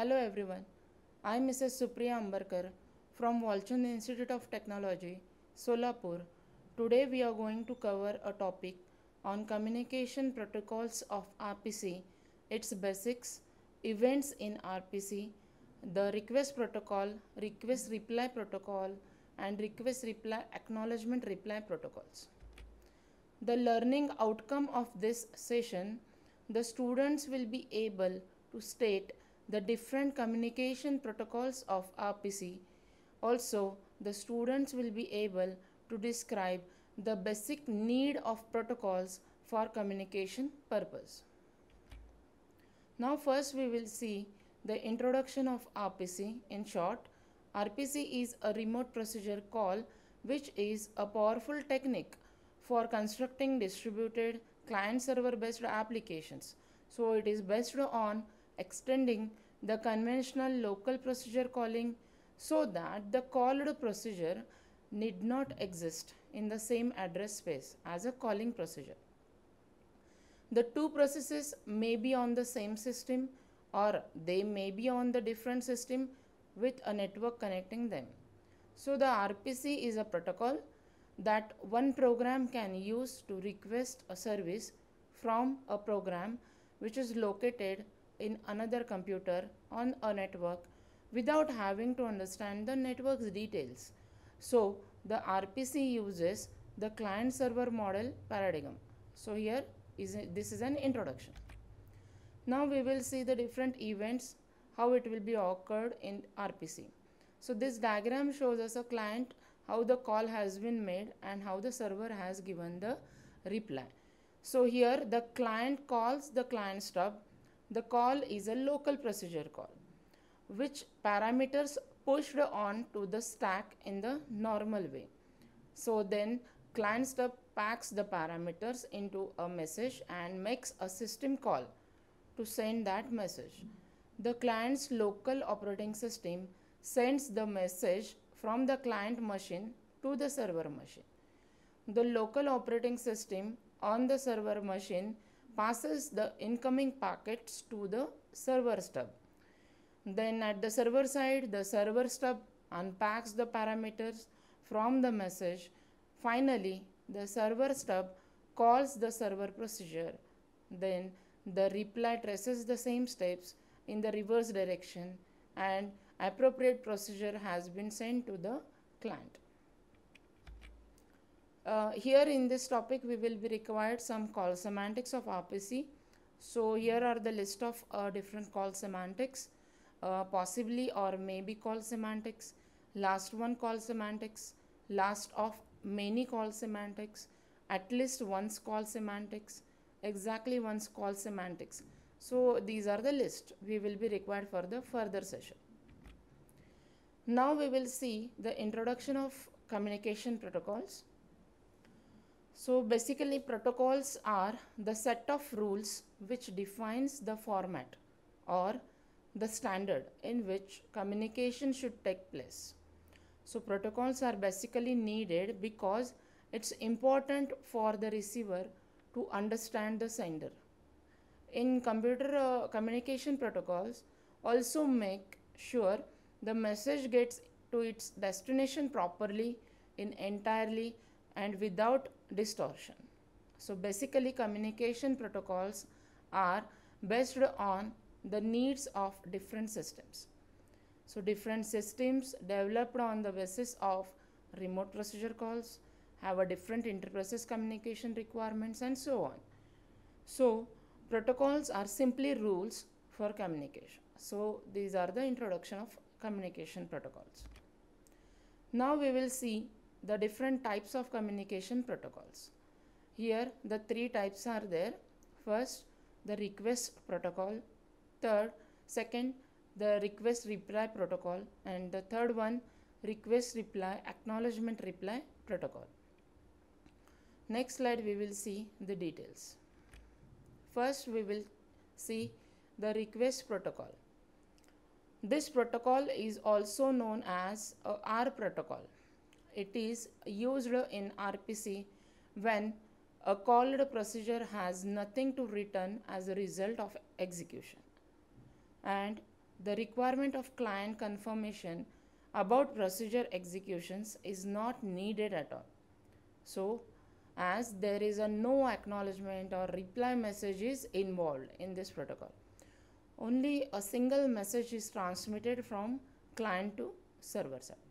Hello everyone. I am Mrs. Supriya Ambarkar from Walchand Institute of Technology, Solapur. Today we are going to cover a topic on communication protocols of RPC, its basics, events in RPC, the request protocol, request reply protocol, and request reply acknowledgement reply protocols. The learning outcome of this session, the students will be able to state the different communication protocols of RPC. Also, the students will be able to describe the basic need of protocols for communication purpose. Now first we will see the introduction of RPC. In short, RPC is a remote procedure call which is a powerful technique for constructing distributed client server based applications. So it is based on extending the conventional local procedure calling so that the called procedure need not exist in the same address space as a calling procedure. The two processes may be on the same system or they may be on the different system with a network connecting them. So the RPC is a protocol that one program can use to request a service from a program which is located in another computer on a network without having to understand the network's details. So the RPC uses the client server model paradigm. So here is a, this is an introduction. Now we will see the different events how it will be occurred in RPC. So this diagram shows us a client how the call has been made and how the server has given the reply. So here the client calls the client stub. The call is a local procedure call which parameters pushed on to the stack in the normal way. So then client stub packs the parameters into a message and makes a system call to send that message. The client's local operating system sends the message from the client machine to the server machine. The local operating system on the server machine passes the incoming packets to the server stub. Then at the server side, the server stub unpacks the parameters from the message. Finally, the server stub calls the server procedure. Then the reply traces the same steps in the reverse direction and appropriate procedure has been sent to the client. Uh, here in this topic we will be required some call semantics of RPC. So here are the list of uh, different call semantics uh, possibly or maybe call semantics, last one call semantics, last of many call semantics, at least once call semantics, exactly once call semantics. So these are the list we will be required for the further session. Now we will see the introduction of communication protocols. So basically protocols are the set of rules which defines the format or the standard in which communication should take place. So protocols are basically needed because it's important for the receiver to understand the sender. In computer uh, communication protocols also make sure the message gets to its destination properly in entirely and without distortion. So basically communication protocols are based on the needs of different systems. So different systems developed on the basis of remote procedure calls have a different interprocess communication requirements and so on. So protocols are simply rules for communication. So these are the introduction of communication protocols. Now we will see the different types of communication protocols. Here the three types are there. First the request protocol, third second the request reply protocol. And the third one request reply acknowledgement reply protocol. Next slide we will see the details. First we will see the request protocol. This protocol is also known as a R protocol it is used in RPC when a called procedure has nothing to return as a result of execution and the requirement of client confirmation about procedure executions is not needed at all. So, as there is a no acknowledgement or reply message is involved in this protocol. Only a single message is transmitted from client to server side.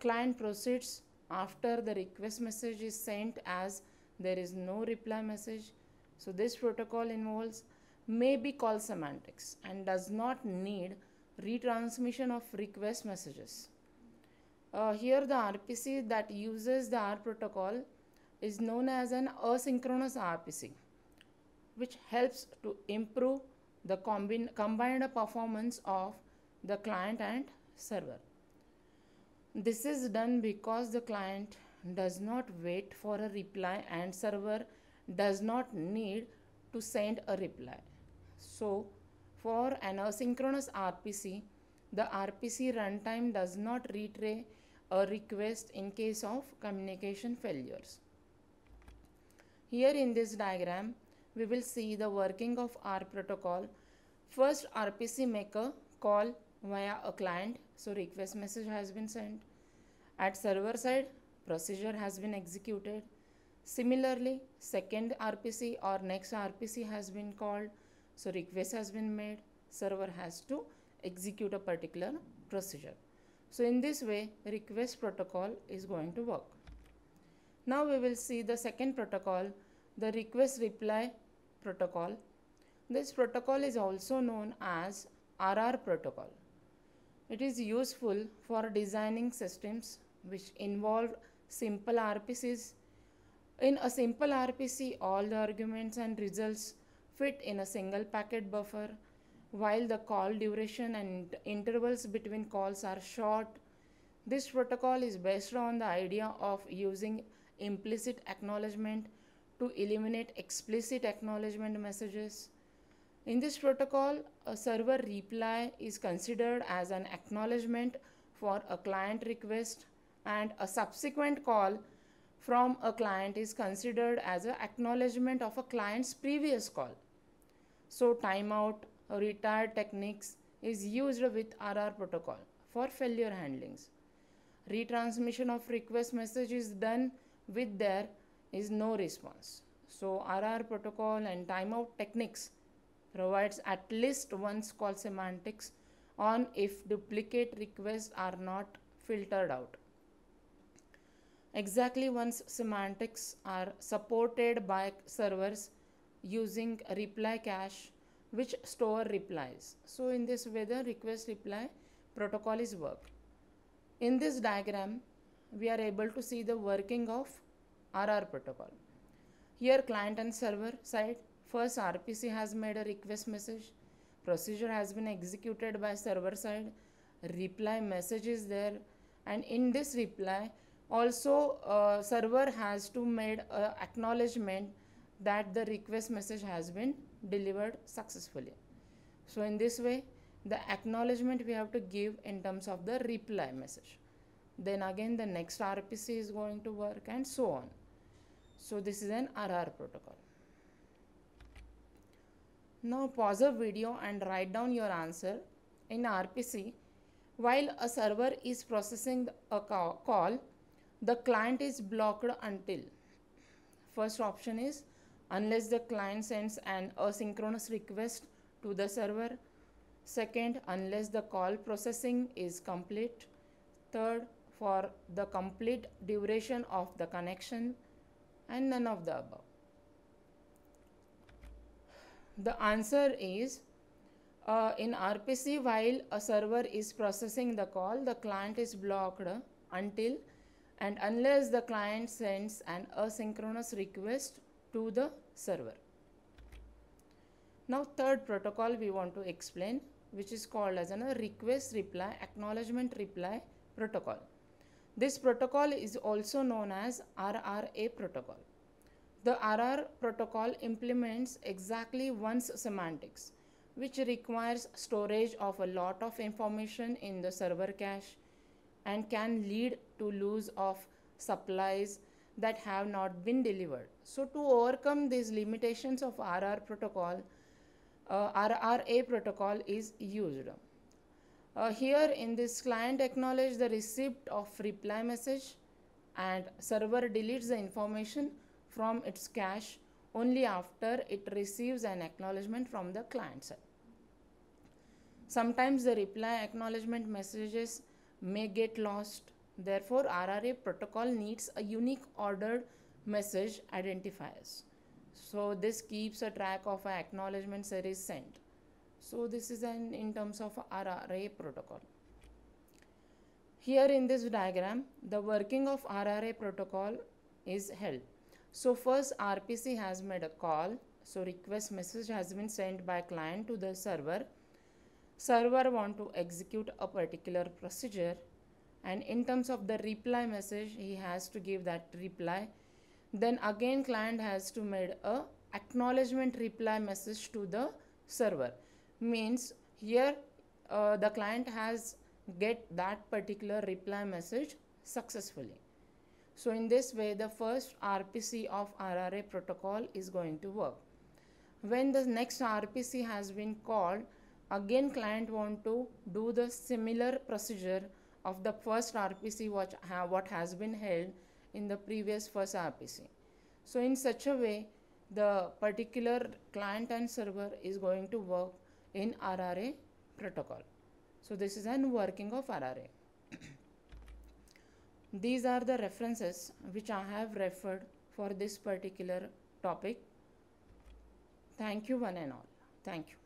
Client proceeds after the request message is sent as there is no reply message. So this protocol involves maybe call semantics and does not need retransmission of request messages. Uh, here the RPC that uses the R protocol is known as an asynchronous RPC which helps to improve the combined performance of the client and server. This is done because the client does not wait for a reply and server does not need to send a reply. So, for an asynchronous RPC, the RPC runtime does not retry a request in case of communication failures. Here in this diagram, we will see the working of R protocol. First, RPC make a call via a client, so request message has been sent. At server side, procedure has been executed. Similarly, second RPC or next RPC has been called, so request has been made, server has to execute a particular procedure. So in this way, request protocol is going to work. Now we will see the second protocol, the request reply protocol. This protocol is also known as RR protocol. It is useful for designing systems which involve simple RPCs. In a simple RPC, all the arguments and results fit in a single packet buffer while the call duration and intervals between calls are short. This protocol is based on the idea of using implicit acknowledgement to eliminate explicit acknowledgement messages. In this protocol, a server reply is considered as an acknowledgement for a client request and a subsequent call from a client is considered as an acknowledgement of a client's previous call. So timeout retired techniques is used with RR protocol for failure handlings. Retransmission of request message is done with there is no response. So RR protocol and timeout techniques provides at least once call semantics on if duplicate requests are not filtered out. Exactly once semantics are supported by servers using reply cache which store replies. So in this way the request reply protocol is work. In this diagram we are able to see the working of RR protocol. Here client and server side first RPC has made a request message procedure has been executed by server side reply message is there and in this reply also uh, server has to made a acknowledgement that the request message has been delivered successfully. So in this way, the acknowledgement we have to give in terms of the reply message. Then again the next RPC is going to work and so on. So this is an RR protocol. Now pause the video and write down your answer. In RPC, while a server is processing a call, the client is blocked until first option is unless the client sends an asynchronous request to the server. Second, unless the call processing is complete. Third, for the complete duration of the connection and none of the above. The answer is uh, in RPC while a server is processing the call, the client is blocked until and unless the client sends an asynchronous request to the server. Now third protocol we want to explain which is called as a request reply acknowledgement reply protocol. This protocol is also known as RRA protocol. The RR protocol implements exactly once semantics which requires storage of a lot of information in the server cache and can lead to loss of supplies that have not been delivered. So to overcome these limitations of RR protocol, uh, RRA protocol is used. Uh, here in this client acknowledge the receipt of reply message and server deletes the information from its cache only after it receives an acknowledgement from the client side. Sometimes the reply acknowledgement messages may get lost. Therefore, RRA protocol needs a unique ordered message identifiers. So this keeps a track of an acknowledgement series sent. So this is an in terms of RRA protocol. Here in this diagram, the working of RRA protocol is held. So first RPC has made a call. So request message has been sent by client to the server. Server want to execute a particular procedure and in terms of the reply message he has to give that reply then again client has to make a acknowledgement reply message to the server means here uh, the client has get that particular reply message successfully so in this way the first rpc of rra protocol is going to work when the next rpc has been called again client want to do the similar procedure of the first rpc what, ha what has been held in the previous first RPC. So in such a way, the particular client and server is going to work in RRA protocol. So this is an working of RRA. These are the references which I have referred for this particular topic. Thank you one and all. Thank you.